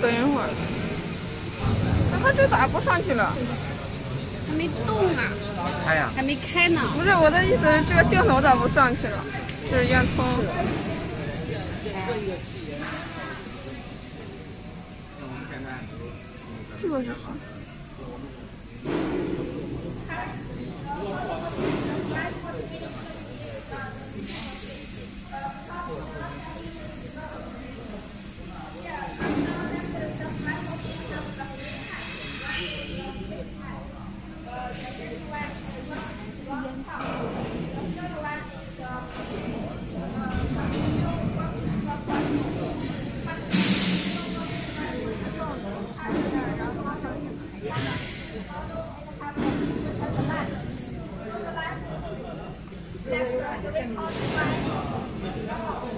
等一会儿。那它这咋不上去了？还没动啊，开呀，还没开呢。不是我的意思是，这个镜头咋不上去了？这是烟囱。这个是啥？Thank you.